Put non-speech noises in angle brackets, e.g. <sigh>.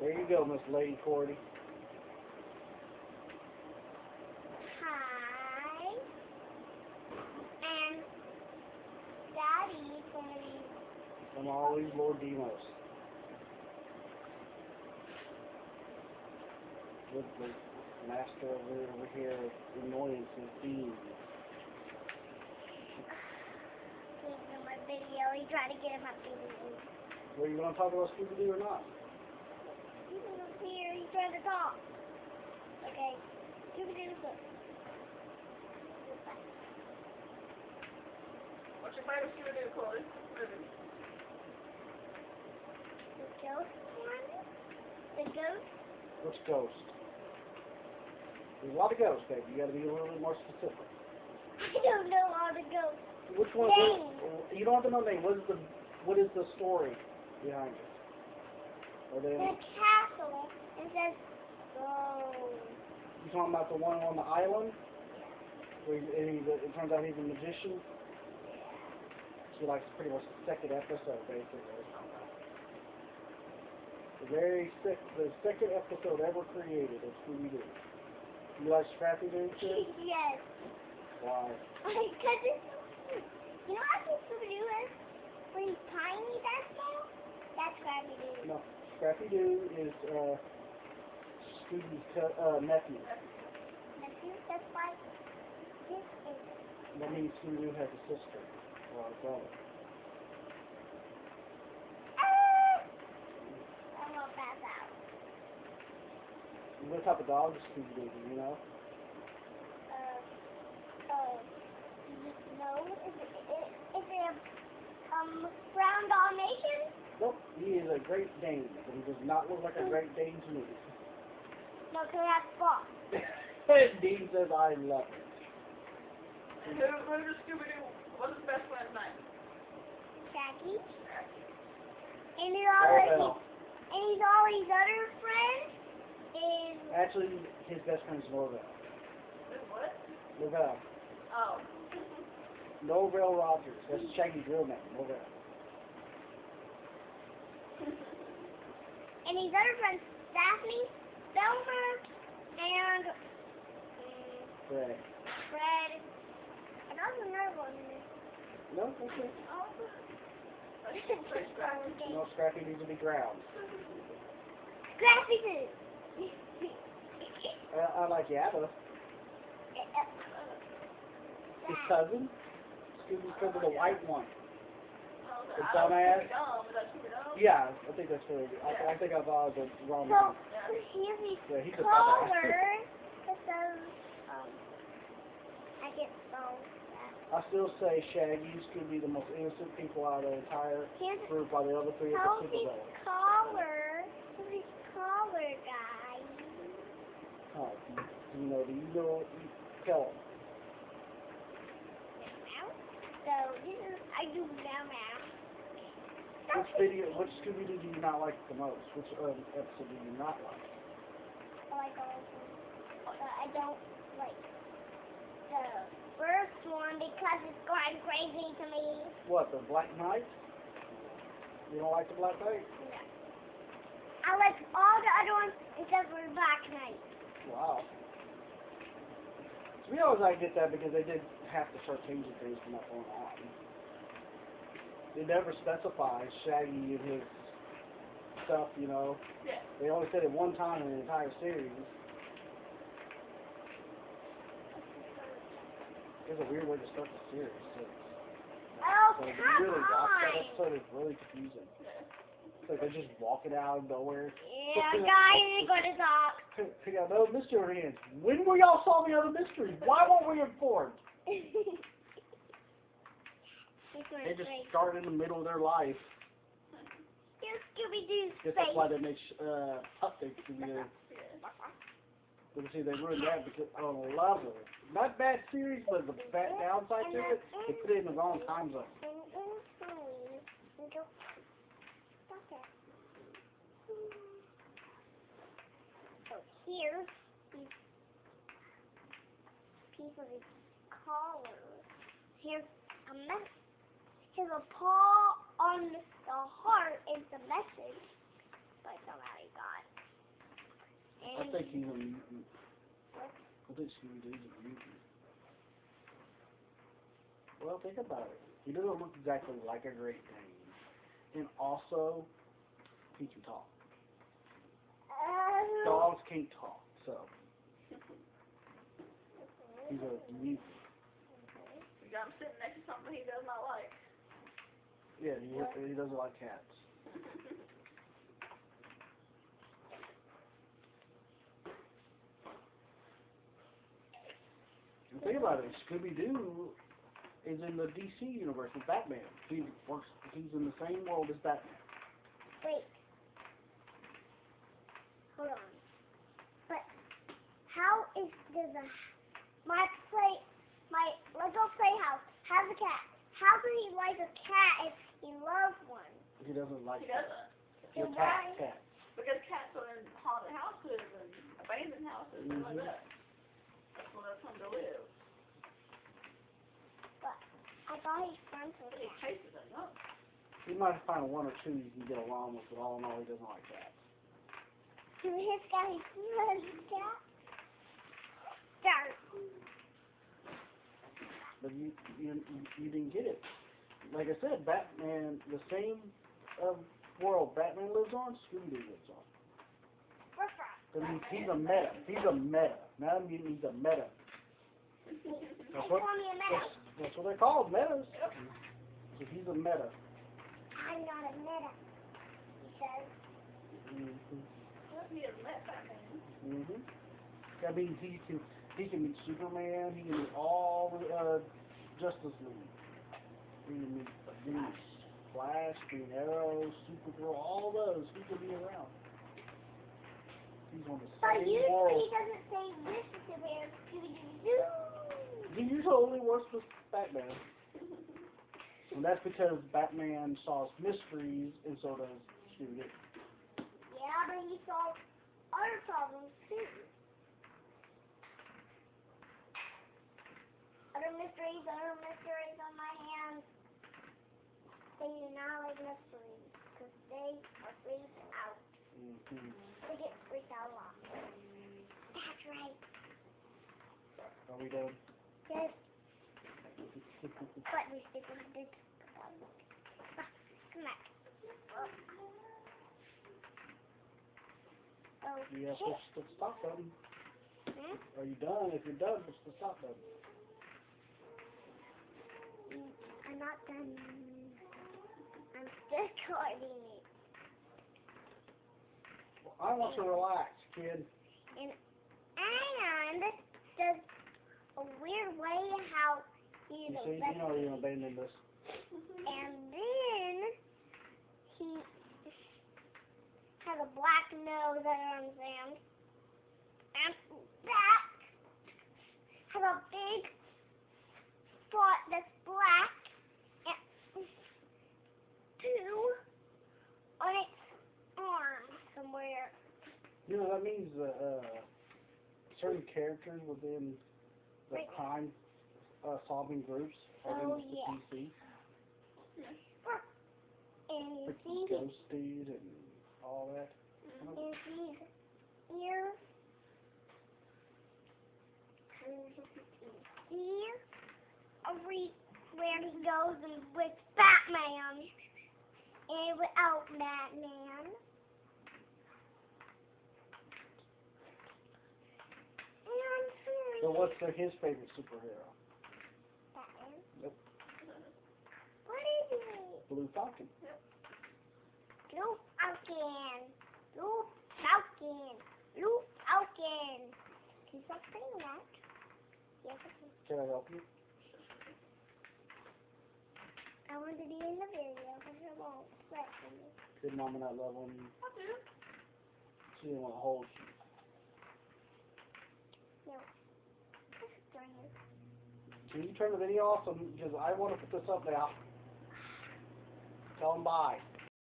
There you go, Miss Lady Cordie. Hi. And Daddy's gonna be I'm always Lord Deimos. With the master over, over here of annoyances, Dean. <sighs> he's in my video. He's trying to get him up video. Were you going to talk about Scooby-Doo or not? He's up here. He's trying to talk. Okay. Scooby-Doo, look. What's your favorite Scooby-Doo, Corey? Movie. The ghost one? The ghost? Which ghost? There's a lot of ghosts, baby. You got to be a little bit more specific. I don't know all the ghosts. Which one? Name. You don't have to know the name. What is the What is the story behind it? Are they? The castle. Says, go. You talking about the one on the island? Where he, and he, it turns out he's a magician. Yeah. She likes pretty much the second episode, basically. The very sec- the second episode ever created of Scooby Doo. You like Scrappy Doo too? <laughs> yes. Why? Because it's. You know how cute Scooby-Doo is? When he's tiny, that small? That's Scrappy-Doo. No, Scrappy Doo is uh, Co- uh, nephew. Cute. That's why this is. That means Doo has a sister or a brother. I'm gonna out. What type of dog is Scooby Doo? Do you know? Uh, uh, no, is it, is, is it a, um, brown Dalmatian? Nope, he is a Great Dane, but he does not look like a Great Dane to me. No, because it has spots. Dean says I love it. And who, who does Scooby-Doo, what's his best friend's name? Shaggy. And he's all Oh, his, and he's all his other friends is Actually, his best friend is Norville. Who, what? Norville. Oh. Norville Rogers. That's Shaggy's real name, Norville. <laughs> and his other friends Daphne, Thelma, and um, Fred. Fred. And also another one. No, that's it. Oh. Okay. <laughs> No, Scrappy needs to be ground. Scrappy Doo. <laughs> Uh, I like Yabba. His cousin. Scooby's cousin, the white one. The I don't know dumbass. Scooby-Doo, is that Scooby-Doo? Yeah, I think that's really good. I, I think I thought of the wrong So one. Here's his Yeah, he's a collar. dumbass. That um, I get. I still say Shaggy's could be the most innocent people out of the entire Here's group by the other three of the his supervillains. collar? His collar, guys? Oh, you know, do you know, you tell 'em. So this is I do now now. Which video, which Scooby-Doo do you not like the most? Which um, episode do you not like? I like all of them. But I don't like the first one because it's going crazy to me. What, the Black Knight? You don't like the Black Knight? No. I like all the other ones except for the Black Knight. Wow. So we always like get that because they did have to start changing things from that point on. They never specify Shaggy and his stuff, you know. Yeah. They only said it one time in the entire series. It's a weird way to start the series, too. Oh, So come really watch that episode, it's really confusing. It's like they're just walking out of nowhere. Yeah, guys, we're going to talk. Pick, pick out oh, those mystery hands. When were y'all solving other mysteries? Why weren't we informed? <laughs> They just start in the middle of their life. Here's Scooby-Doo's face. that's why they make uh, updates to the. But see, they ruined that because I don't love it. Not bad series, but the bad downside to it, they put it in the wrong time zone. So here's these piece of his collar. Here's a mess. Here's a paw on the heart is the message. But somehow he got think he's a mutant. I think Scooby Doo's a mutant. Well, think about it. He doesn't look exactly like a Great Dane. And also, he can talk. Uh, Dogs can't talk, so <laughs> he's a mutant. You got him sitting next to something he does not like. Yeah, he, he doesn't like cats. And think about it, Scooby Doo is in the DC universe with Batman. He works. He's in the same world as Batman. Wait. Hold on. But how is does a my play my Lego playhouse has a cat? How can he like a cat if he loves one? He doesn't like He doesn't. He Then attacks why? Because cats are in haunted houses and abandoned houses and like Mhm. that. That's where they're come to live. But I thought he's friends with he chases them, no. You might find one or two you can get along with, but all in all, he doesn't like cats. His guy loves cats. Start. But you, you, you didn't get it. Like I said, Batman, the same um, world Batman lives on, Scooby Doo lives on. Ruff, ruff. I he's a meta. He's a meta. Not a mutant, he's a meta. That's what, call me a meta. that's, that's what they're called, metas. So he's a meta. I'm not a meta. He says. hmm He has met Batman. hmm That means he can, he can meet Superman, he can meet all the, uh, Justice League. He can meet, he can meet Flash, Green Arrow, Supergirl, all those, he can be around. He's on the But same usually world. he doesn't say this is the. Scooby-Doo. He usually only works with Batman. And that's because Batman solves mysteries, and so does Scooby. Yeah, but he solves other problems too. Other mysteries, other mysteries on my. They do not like mysteries because they are freaked out. Mm-hmm. They get freaked out a lot. That's right. Are we done? Yes, <laughs> but we stick with this. Come back. Oh, yeah, shit. push the stop button. Hmm? Are you done? If you're done, push the stop button. I'm not done. Recording it. I want to relax, kid. And there's a weird way how he's You see, you know you're abandoning this. <laughs> And then he has a black nose runs in. And that has a big spot that's black and two on its arm somewhere. You know, that means that uh, certain characters within the Right. crime uh, solving groups are Oh, in the yeah. DC. And you Like see Ghosted and all that. you see ears. See everywhere he goes and with Batman. And without Batman. And So what's the, his favorite superhero? Batman. Yep. What is it? Blue Falcon. Blue Falcon. Blue Falcon. Blue Falcon. Can you stop saying that? Yes, I can. Can I help you? I want to be in the video, but it won't let me. Did Mama not love on you? I do. She didn't want to hold you. This is darn it. Can you turn the video off? Because I want to put this up now. Tell them bye.